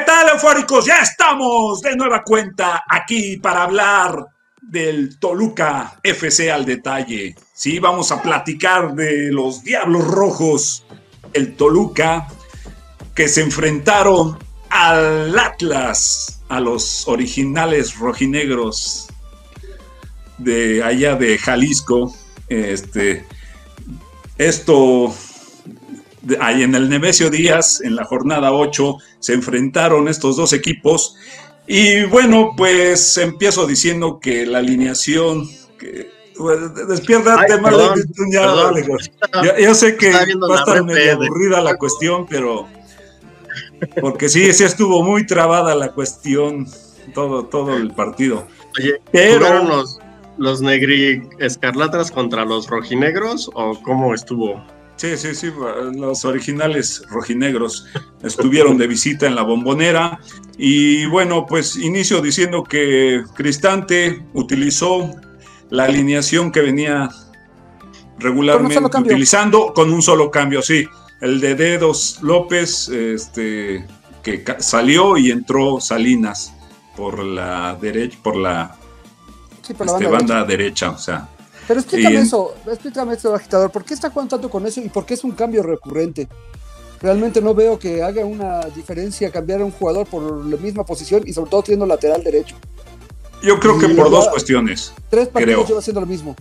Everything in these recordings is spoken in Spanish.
tal, eufóricos? Ya estamos de nueva cuenta aquí para hablar del Toluca FC al detalle. Sí, vamos a platicar de los Diablos Rojos, el Toluca, que se enfrentaron al Atlas, a los originales rojinegros de allá de Jalisco. Este, esto ahí en el Nemesio Díaz, en la jornada 8, se enfrentaron estos dos equipos. Y bueno, pues empiezo diciendo que la alineación, que, pues, despiértate, ya, sé que va a estar medio aburrida la cuestión, pero porque sí, sí estuvo muy trabada la cuestión todo, todo el partido. Oye, pero los, los negri escarlatas contra los rojinegros o cómo estuvo? Sí, sí, sí, los originales rojinegros estuvieron de visita en la bombonera y bueno, pues inicio diciendo que Cristante utilizó la alineación que venía regularmente utilizando con un solo cambio, sí, el de Dedos López, este, que salió y entró Salinas por la derecha, por la, este, banda, derecha, o sea, pero explícame eso, explícame eso, agitador. ¿Por qué está jugando tanto con eso y por qué es un cambio recurrente? Realmente no veo que haga una diferencia cambiar a un jugador por la misma posición y sobre todo teniendo lateral derecho. Yo creo que por dos cuestiones. Tres partidos lleva haciendo lo mismo.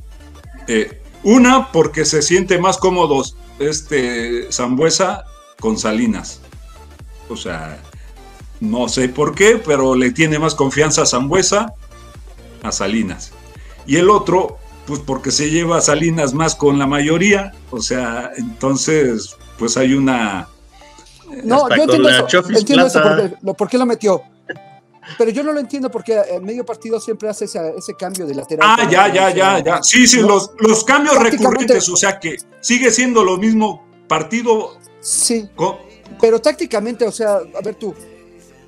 Eh, una, porque se siente más cómodo este Zambuesa con Salinas. O sea, no sé por qué, pero le tiene más confianza a Zambuesa a Salinas. Y el otro, pues porque se lleva Salinas más con la mayoría, o sea, entonces, pues hay una... No, yo entiendo eso, entiendo eso por qué lo metió. Pero yo no lo entiendo porque en medio partido siempre hace ese, cambio de lateral. Ah, ya, ya, ya, ya. Sí, sí, los, los cambios recurrentes, o sea que sigue siendo lo mismo partido. Sí. Pero tácticamente, o sea, a ver tú.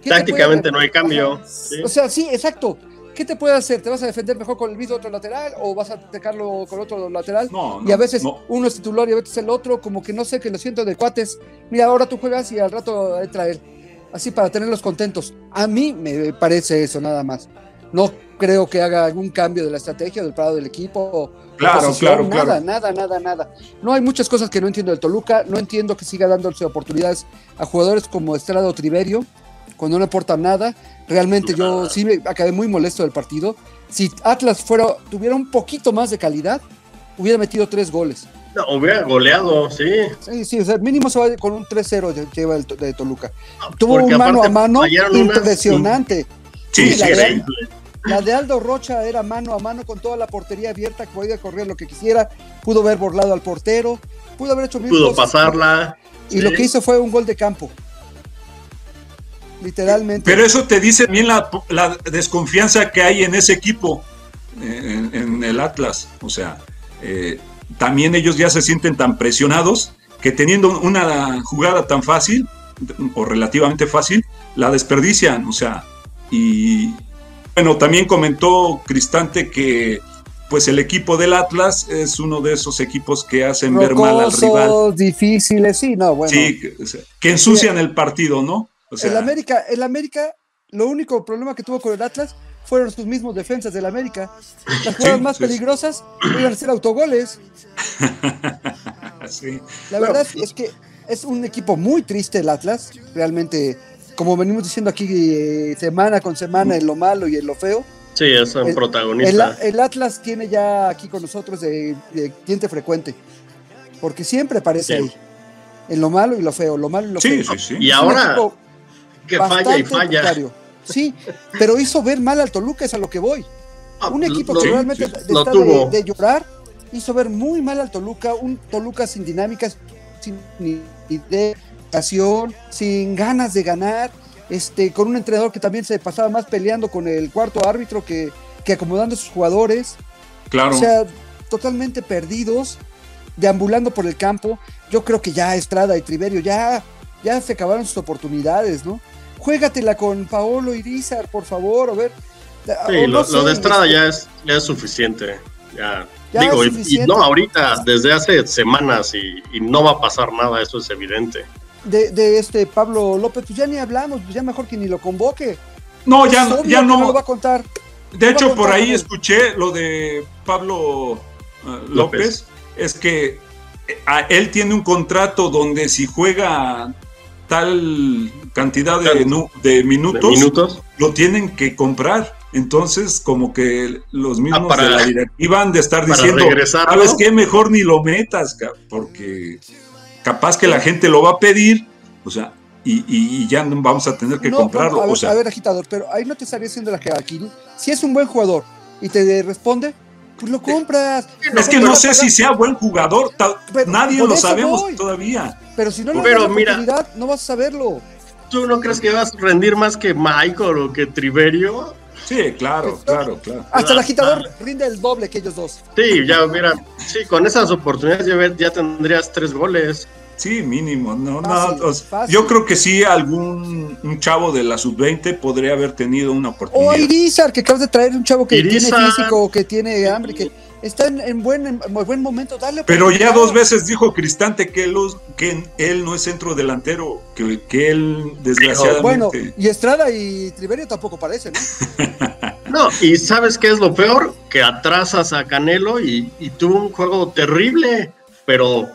Tácticamente no hay cambio. O sea, sí, exacto. ¿Qué te puede hacer? ¿Te vas a defender mejor con el mismo otro lateral o vas a atacarlo con otro lateral? No, y a veces uno es titular y a veces el otro, como que no sé, que lo siento de cuates. Mira, ahora tú juegas y al rato entra él. Así para tenerlos contentos. A mí me parece eso nada más. No creo que haga algún cambio de la estrategia del parado del equipo. Claro, claro, nada, Nada, nada, nada, No hay muchas cosas que no entiendo del Toluca. No entiendo que siga dándose oportunidades a jugadores como Estrado Triverio cuando no aporta nada. Realmente yo sí me acabé muy molesto del partido. Si Atlas fuera, tuviera un poquito más de calidad, hubiera metido tres goles. No, hubiera goleado, sí. Sí, sí, o sea, mínimo se va con un 3-0 lleva el de Toluca. Tuvo un mano a mano impresionante. Sí, sí, la, de, la de Aldo Rocha era mano a mano con toda la portería abierta, que podía correr lo que quisiera, pudo haber borlado al portero, pudo haber hecho mil Pudo pasarla. Y lo que hizo fue un gol de campo literalmente. Pero eso te dice bien la, desconfianza que hay en ese equipo, en, el Atlas. O sea, eh, también ellos ya se sienten tan presionados que teniendo una jugada tan fácil, o relativamente fácil, la desperdician. O sea, y bueno, también comentó Cristante que pues el equipo del Atlas es uno de esos equipos que hacen ver mal al rival. difíciles, sí, no, bueno. Sí, que ensucian el partido, ¿no? El América, el América, lo único problema que tuvo con el Atlas fueron sus mismos defensas del América. Las jugadas más peligrosas iban a ser autogoles. La verdad es que es un equipo muy triste el Atlas. Realmente, como venimos diciendo aquí eh, semana con semana en lo malo y en lo feo. Sí, es un protagonista. El, Atlas tiene ya aquí con nosotros de, cliente frecuente. Porque siempre aparece ahí. En lo malo y lo feo, lo malo y lo feo. Sí, sí. Y ahora, que falla y falla. Sí, pero hizo ver mal al Toluca, es a lo que voy. Ah, un equipo que realmente de, llorar, hizo ver muy mal al Toluca, un Toluca sin dinámicas, sin ideación, sin ganas de ganar, este, con un entrenador que también se pasaba más peleando con el cuarto árbitro que, que acomodando a sus jugadores. Claro. O sea, totalmente perdidos, deambulando por el campo. Yo creo que ya Estrada y Triverio ya, ya se acabaron sus oportunidades, ¿no? juégatela con Paolo Irizar, por favor, a ver. Sí, lo, de Estrada ya es, ya es suficiente. Ya, digo, Y, no ahorita, desde hace semanas y, no va a pasar nada, eso es evidente. de, este Pablo López, pues ya ni hablamos, pues ya mejor que ni lo convoque. No, ya, ya no. lo va a contar. De hecho, por ahí escuché lo de Pablo uh, López, es que eh, él tiene un contrato donde si juega tal cantidad de, minutos, lo tienen que comprar. Entonces, como que los mismos ah, de la directiva han de estar diciendo, ¿sabes qué? Mejor ni lo metas, porque capaz que la gente lo va a pedir, o sea, y, ya vamos a tener que comprarlo. a, ver, o sea, a ver, agitador, pero ahí no te estaría haciendo la que aquí. Si es un buen jugador y te responde, pues lo compras. Es que no sé si sea buen jugador, nadie lo sabemos todavía. Pero si no le das la oportunidad, no vas a saberlo. ¿Tú no crees que vas a rendir más que Michael o que Triverio? Sí, claro, claro, claro. Hasta el agitador rinde el doble que ellos dos. Sí, ya, mira, sí, con esas oportunidades ya, ya tendrías tres goles. Sí, mínimo. No, no, yo creo que sí, algún un chavo de la sub-20 podría haber tenido una oportunidad. O Irizar, que acabas de traer un chavo que tiene físico, que tiene hambre, que está en, buen, en buen momento. Dale Pero ya dos veces dijo Cristante que él, que él no es centro delantero, que, que él desgraciadamente. Bueno, y Estrada y Triverio tampoco parecen, ¿no? no, y ¿sabes qué es lo peor? Que atrasas a Canelo y, y tuvo un juego terrible, pero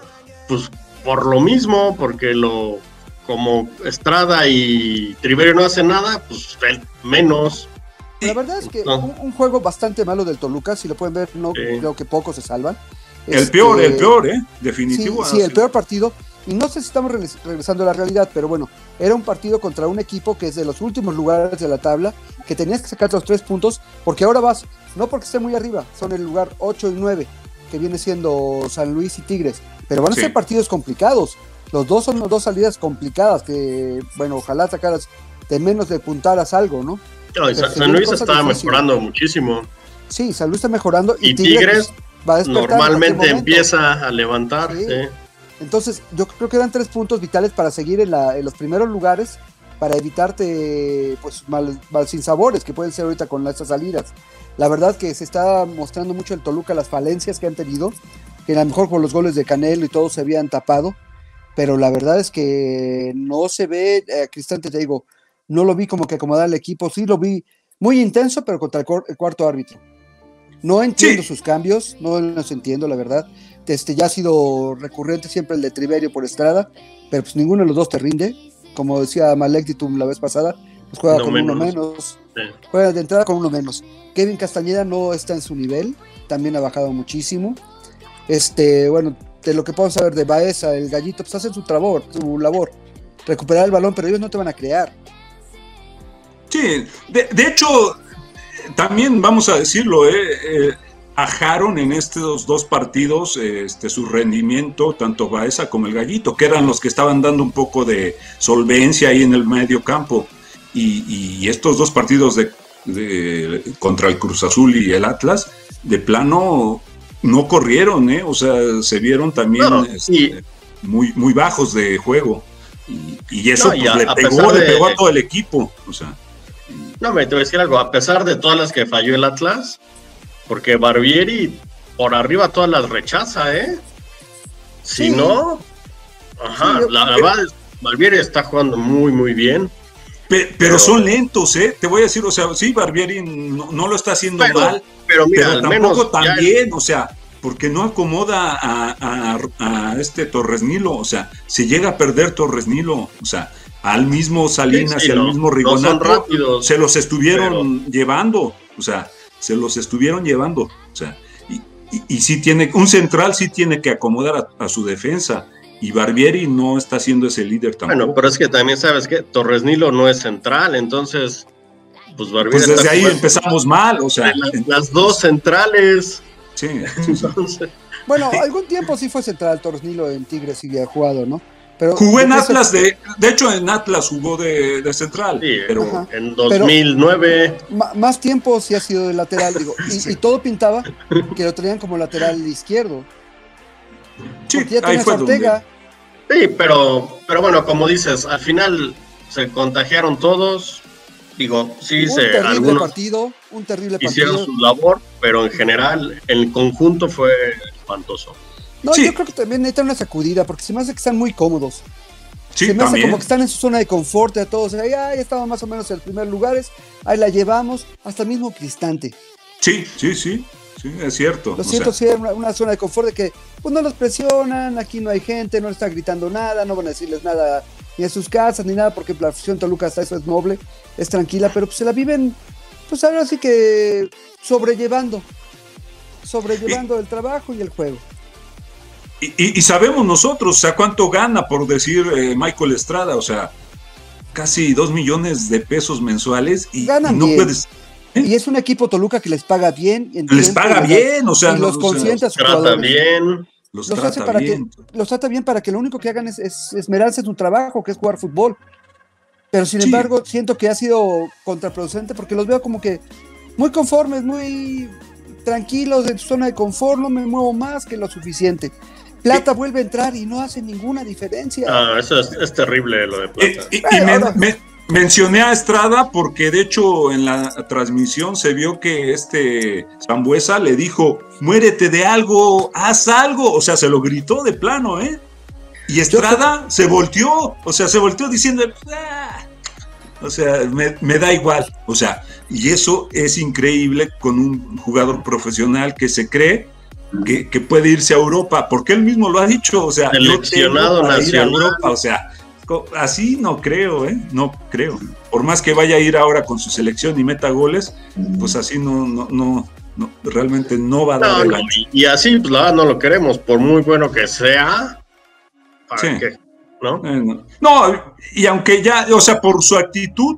pues por lo mismo, porque lo como Estrada y Triverio no hacen nada, pues menos. La verdad es que un, juego bastante malo del Toluca, si lo pueden ver, no creo que pocos se salvan. El peor, el este, peor, ¿eh? Definitivo. Sí, el peor partido. Y no sé si estamos regresando a la realidad, pero bueno, era un partido contra un equipo que es de los últimos lugares de la tabla, que tenías que sacar los tres puntos, porque ahora vas, no porque esté muy arriba, son el lugar 8 y 9, que viene siendo San Luis y Tigres. Pero van a ser partidos complicados. Los dos son dos salidas complicadas que, bueno, ojalá sacaras de menos de puntaras algo, ¿no? San Luis está mejorando muchísimo. Sí, San Luis está mejorando. Y, Tigres, va a normalmente empieza a levantar. Entonces, yo creo que eran tres puntos vitales para seguir en, los primeros lugares, para evitarte pues mal, mal sin sabores que pueden ser ahorita con estas salidas. La verdad que se está mostrando mucho el Toluca las falencias que han tenido, que a lo mejor con los goles de Canelo y todo se habían tapado, pero la verdad es que no se ve, eh, Cristante te digo, no lo vi como que acomodar el equipo, sí lo vi muy intenso, pero contra el, cuarto árbitro. No entiendo sus cambios, no los entiendo, la verdad. Este, ya ha sido recurrente siempre el de Triverio por Estrada, pero pues ninguno de los dos te rinde. Como decía Malek la vez pasada, pues juega con uno menos. Juega de entrada con uno menos. Kevin Castañeda no está en su nivel, también ha bajado muchísimo. Este, bueno, de lo que podemos saber de Baeza, el gallito, pues hacen su, labor, su labor, recuperar el balón, pero ellos no te van a crear. Sí, de, hecho, también vamos a decirlo, eh, eh, ajaron en estos dos partidos este, su rendimiento, tanto Baeza como el Gallito, que eran los que estaban dando un poco de solvencia ahí en el medio campo. Y, estos dos partidos de, contra el Cruz Azul y el Atlas, de plano no corrieron, ¿eh? O sea, se vieron también este, muy, muy bajos de juego. Y, eso pues, le, pegó, le pegó a todo el equipo. O sea. No, me te voy a decir algo, a pesar de todas las que falló el Atlas, porque Barbieri por arriba todas las rechaza, ¿eh? Si no, ajá, la, verdad, Barbieri está jugando muy, muy bien. Pero, son lentos, ¿eh? Te voy a decir, o sea, sí, Barbieri no, lo está haciendo mal, pero, mira, tampoco también, o sea, porque no acomoda a, este Torres Nilo, o sea, se llega a perder Torres Nilo, o sea, al mismo Salinas y al mismo Rigonato, se los estuvieron llevando, o sea, se los estuvieron llevando, o sea, y, y, sí tiene, un central sí tiene que acomodar a, su defensa, y Barbieri no está siendo ese líder tampoco. Bueno, pero es que también sabes que Torres Nilo no es central, entonces pues, pues desde ahí empezamos mal, o sea. Las, dos centrales. Sí. bueno, algún tiempo sí fue central Tornilo en Tigres y había jugado, ¿no? Pero jugó en Atlas, de, de hecho en Atlas jugó de, central. Sí, pero en 2009. más tiempo sí ha sido de lateral, digo. Y, todo pintaba que lo tenían como lateral izquierdo. Sí, ahí fue Ortega. Sí, pero, pero bueno, como dices, al final se contagiaron todos, Digo, sí, un se, algunos partido, un terrible hicieron su labor, pero en general, el conjunto fue espantoso. No, yo creo que también necesitan una sacudida, porque se me hace que están muy cómodos. se me hace como que están en su zona de confort de todos. Ahí, ya estaban más o menos en primer lugares, ahí la llevamos, hasta el mismo Cristante. Sí, sí, sí, sí, es cierto. Lo siento, sí, una, una, zona de confort de que pues no los presionan, aquí no hay gente, no les están gritando nada, no van a decirles nada ni en sus casas ni nada, porque la afición Toluca hasta eso es noble, es tranquila, pero pues se la viven, pues ahora sí que sobrellevando, sobrellevando el trabajo y el juego. Y, sabemos nosotros, o sea, cuánto gana por decir eh, Michael Estrada, o sea, casi dos millones de pesos mensuales y, no puedes. ¿Eh? Y es un equipo Toluca que les paga bien. Les paga bien, o sea, los consiente a sus trata bien. Los, trata para bien. Que, los trata bien para que lo único que hagan es, esmerarse en su trabajo, que es jugar fútbol. Pero sin embargo, siento que ha sido contraproducente porque los veo como que muy conformes, muy tranquilos en su zona de confort, no me muevo más que lo suficiente. Plata vuelve a entrar y no hace ninguna diferencia. Ah, eso es, terrible lo de Plata. Y, mencioné a Estrada porque de hecho en la transmisión se vio que este Zambuesa le dijo, muérete de algo, haz algo. O sea, se lo gritó de plano, ¿eh? Y Estrada se volteó, o sea, se volteó diciendo, ah". o sea, me, me, da igual. O sea, y eso es increíble con un jugador profesional que se cree que, puede irse a Europa, porque él mismo lo ha dicho, o sea, seleccionado nacional. Europa, o sea, así no creo, ¿eh? No creo. Por más que vaya a ir ahora con su selección y meta goles, pues así no, no, no, no realmente no va a dar el y, así, pues la verdad no lo queremos, por muy bueno que sea. ¿para sí. qué? ¿No? Eh, no, y aunque ya, o sea, por su actitud,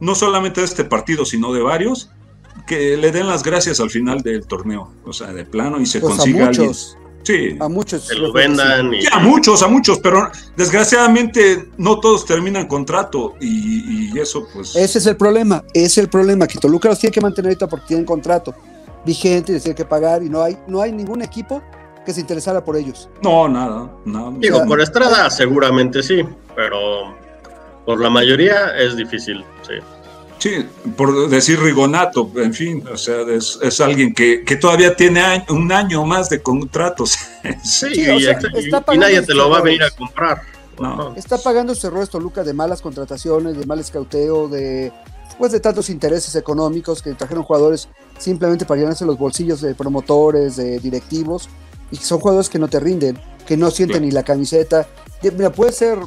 no solamente de este partido, sino de varios, que le den las gracias al final del torneo, o sea, de plano y se pues consiga a muchos, Sí. A muchos. Se lo vendan. Y... a muchos, a muchos, pero desgraciadamente no todos terminan contrato y, eso pues... Ese es el problema, ese es el problema, que Toluca los tiene que mantener ahorita porque tienen contrato vigente y les tiene que pagar y no hay, no hay ningún equipo que se interesara por ellos. No, nada, nada. Digo, por Estrada seguramente sí, pero por la mayoría es difícil, sí. Sí, por decir Rigonato, en fin, o sea, es, alguien que, todavía tiene un año más de contratos. Sí, y, nadie te lo va a venir a comprar. Está pagando sus errores Toluca de malas contrataciones, de mal escauteo, de pues de tantos intereses económicos que trajeron jugadores simplemente para llenarse los bolsillos de promotores, de directivos, y son jugadores que no te rinden, que no sienten ni la camiseta. Mira, puede ser,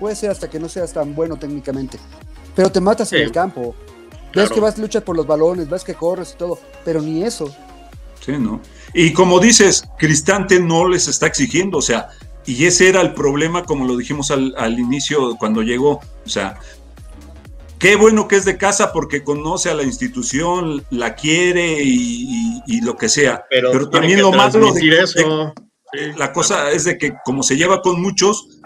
puede ser hasta que no seas tan bueno técnicamente, pero te matas en el campo. Ves que vas, luchas por los balones, ves que corres y todo, pero ni eso. Sí, ¿no? Y como dices, Cristante no les está exigiendo, o sea, y ese era el problema, como lo dijimos al, inicio cuando llegó, o sea, qué bueno que es de casa porque conoce a la institución, la quiere y, lo que sea, pero, también lo malo de, eso. la cosa es de que como se lleva con muchos,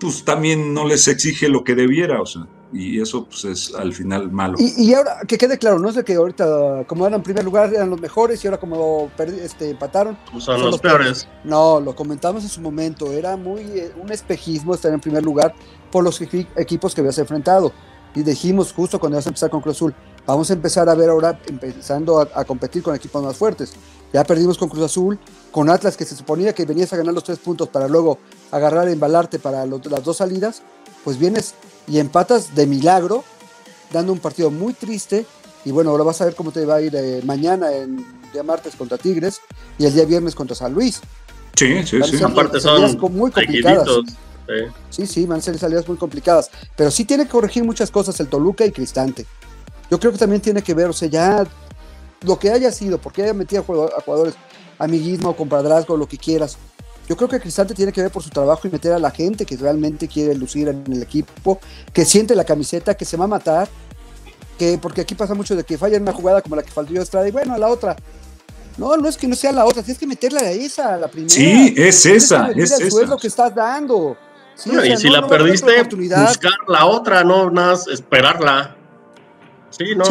pues también no les exige lo que debiera, o sea y eso pues es al final malo. Y, ahora que quede claro, no es de que ahorita como eran en primer lugar eran los mejores y ahora como este, empataron pues son, los, peores. No, lo comentamos en su momento, era muy eh, un espejismo estar en primer lugar por los equipos que habías enfrentado. Y dijimos justo cuando ibas a empezar con Cruz Azul, vamos a empezar a ver ahora empezando a, competir con equipos más fuertes. Ya perdimos con Cruz Azul, con Atlas que se suponía que venías a ganar los tres puntos para luego agarrar, embalarte para las dos salidas, pues vienes y empatas de milagro, dando un partido muy triste. Y bueno, ahora vas a ver cómo te va a ir eh, mañana, el día martes contra Tigres y el día viernes contra San Luis. Sí, sí, sí. Aparte son muy complicadas. Sí. sí, van a ser salidas muy complicadas. Pero sí tiene que corregir muchas cosas el Toluca y Cristante. Yo creo que también tiene que ver, o sea, ya lo que haya sido, porque haya metido a jugadores amiguismo, compadrazgo, lo que quieras, yo creo que Cristante tiene que ver por su trabajo y meter a la gente que realmente quiere lucir en el equipo, que siente la camiseta, que se va a matar, que porque aquí pasa mucho de que falla en una jugada como la que falló Estrada y bueno, a la otra. No, no es que no sea la otra, tienes que meterla a esa, a la primera. Sí, es esa, es esa. Es lo que estás dando. y si la perdiste, buscar la otra, no nada esperarla. Sí, no,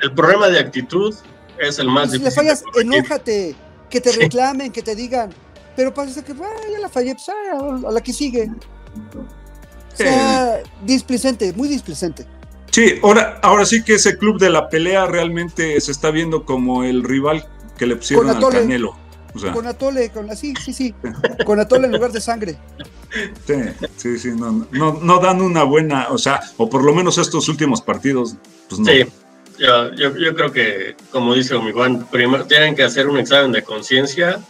el problema de actitud es el más difícil. Si le fallas, enójate, que te reclamen, que te digan, pero pasa que ya la fallé, pues, a la que sigue. O sea, displicente, muy displicente. Sí, ahora, ahora sí que ese club de la pelea realmente se está viendo como el rival que le pusieron al Canelo. Con atole, con así, sí, sí. Con atole en lugar de sangre. Sí, sí, sí, no, no, dan una buena, o sea, o por lo menos estos últimos partidos, pues no. Sí, yo, yo, creo que, como dice mi Juan, primero tienen que hacer un examen de conciencia,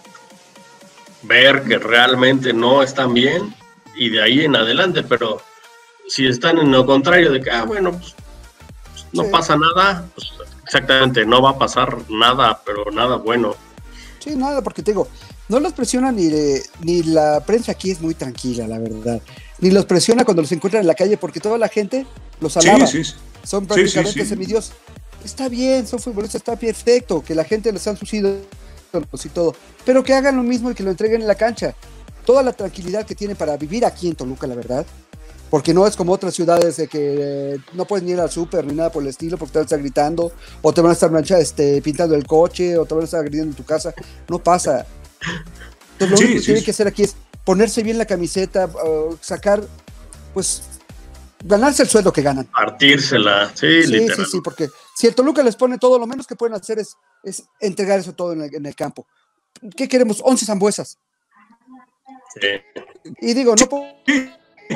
ver que realmente no están bien y de ahí en adelante, pero si están en lo contrario de que, ah, bueno, pues, no pasa nada, pues exactamente, no va a pasar nada, pero nada bueno. Sí, nada, porque te digo, no los presiona ni, ni la prensa aquí es muy tranquila, la verdad. Ni los presiona cuando los encuentran en la calle, porque toda la gente los alaba. Sí, sí, son prácticamente semidios. Está bien, son futbolistas, está perfecto, que la gente les han sus y todo, pero que hagan lo mismo y que lo entreguen en la cancha. Toda la tranquilidad que tiene para vivir aquí en Toluca, la verdad, porque no es como otras ciudades de que no puedes ni ir al súper ni nada por el estilo porque te van a estar gritando o te van a estar mancha, este, pintando el coche o te van a estar gritando en tu casa. No pasa. Entonces lo único que tiene que hacer aquí es ponerse bien la camiseta, sacar, pues, ganarse el sueldo que ganan. Partírsela, sí, sí, sí, sí, porque si el Toluca les pone todo, lo menos que pueden hacer es, es entregar eso todo en el, en el campo. ¿Qué queremos? 11 zambuesas. Sí. Y digo, no puedo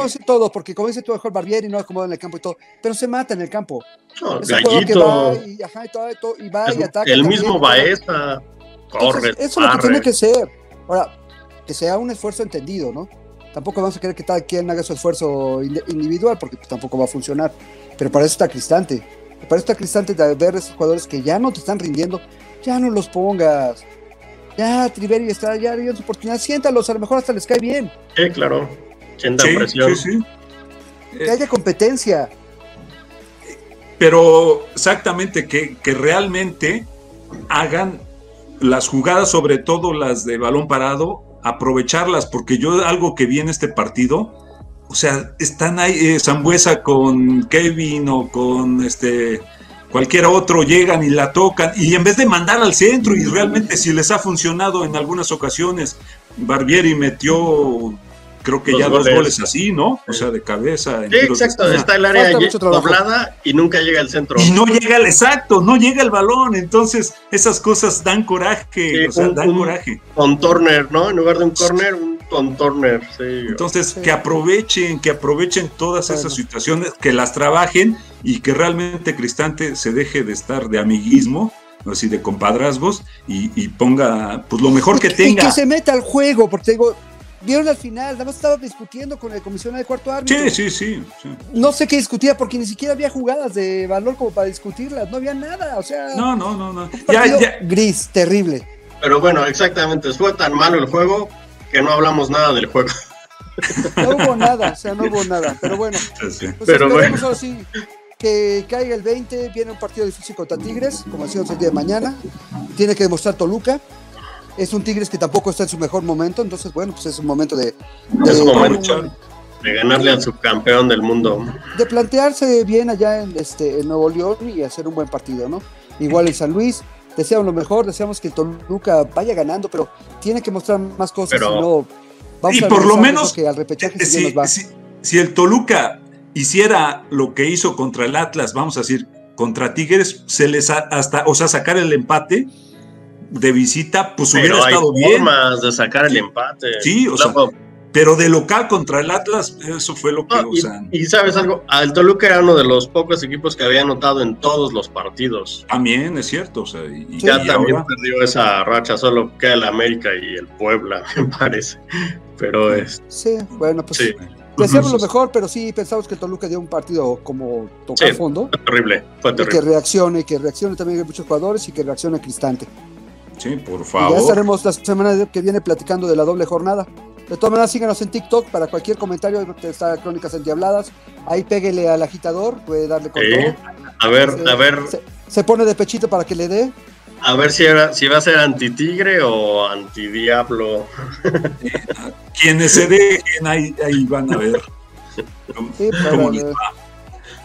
decir todo, porque como dice tú, mejor Barbieri no acomoda en el campo y todo, pero se mata en el campo. No, gallito. y, ajá, y, todo, y, va y ataca. El mismo Baeza corre. eso es lo que tiene que ser. Ahora, que sea un esfuerzo entendido, ¿no? Tampoco vamos a querer que cada quien haga su esfuerzo individual, porque tampoco va a funcionar. Pero para eso está Cristante. Para está Cristante de ver a esos jugadores que ya no te están rindiendo, ya no los pongas. Ya, Triveri está, ya dio su oportunidad, siéntalos, a lo mejor hasta les cae bien. Sí, claro que haya competencia. Pero exactamente, que, que realmente hagan las jugadas, sobre todo las de balón parado, aprovecharlas, porque yo algo que vi en este partido, o sea, están ahí eh, Zambuesa con Kevin o con este cualquier otro, llegan y la tocan, y en vez de mandar al centro, y realmente si les ha funcionado en algunas ocasiones, Barbieri metió creo que ya dos goles así, ¿no? O sea, de cabeza. Sí, exacto, está el área doblada y nunca llega al centro. Y no llega el exacto, no llega el balón, entonces esas cosas dan coraje, o sea, dan coraje. Con ¿no? En lugar de un corner, un con Turner, sí. Entonces, que aprovechen, que aprovechen todas esas situaciones, que las trabajen y que realmente Cristante se deje de estar de amiguismo así de compadrazgos y, ponga pues lo mejor que tenga. Y que se meta al juego, porque digo, vieron al final, nada más estaba discutiendo con el comisionado de cuarto árbitro. Sí, sí, sí, No sé qué discutía porque ni siquiera había jugadas de valor como para discutirlas, no había nada, o sea. No, no, no, no. Ya, ya. Gris, terrible. Pero bueno, exactamente, fue tan malo el juego que no hablamos nada del juego. No hubo nada, o sea, no hubo nada, pero bueno. Pues pero bueno. que caiga el 20, viene un partido difícil contra Tigres, como ha sido el día de mañana. Tiene que demostrar Toluca es un Tigres que tampoco está en su mejor momento, entonces bueno, pues es un momento de... de, ganarle al subcampeón del mundo. De plantearse bien allá en, este, en Nuevo León y hacer un buen partido, ¿no? Igual en San Luis, deseamos lo mejor, deseamos que el Toluca vaya ganando, pero tiene que mostrar más cosas, pero, y por lo menos que al repechaje si, si, el Toluca hiciera lo que hizo contra el Atlas, vamos a decir, contra Tigres, se les hasta, o sea, sacar el empate, de visita, pues hubiera estado bien. formas de sacar el empate. Sí, o sea, pero de local contra el Atlas, eso fue lo que. y, sabes algo, el Toluca era uno de los pocos equipos que había anotado en todos los partidos. También es cierto, o sea, y, ya también perdió esa racha, solo queda el América y el Puebla, me parece. Pero es. Sí, bueno, pues. Sí. Deseamos lo mejor, pero sí pensamos que el Toluca dio un partido como tocar fondo. Fue terrible, fue terrible. Y que reaccione, que reaccione también muchos jugadores y que reaccione Cristante. Sí, por favor. ya estaremos la semana que viene platicando de la doble jornada. De todas maneras, síganos en TikTok para cualquier comentario. Está Crónicas Endiabladas. Ahí péguele al agitador, puede darle con todo. A ver, a ver. Se, pone de pechito para que le dé. A ver si, si va a ser anti-tigre o anti-diablo. Quienes se dejen, ahí, ahí van a ver. Sí,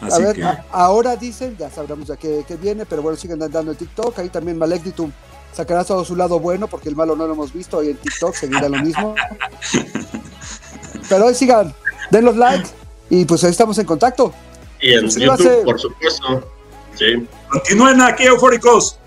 a ver, ahora dicen, ya sabremos ya que, viene, pero bueno, siguen dando el TikTok. Ahí también Malecditum sacará todo su lado bueno, porque el malo no lo hemos visto. Ahí en TikTok seguirá lo mismo. Pero ahí sigan, den los likes y pues ahí estamos en contacto. Y en YouTube, por supuesto. Sí. Continúen aquí, eufóricos.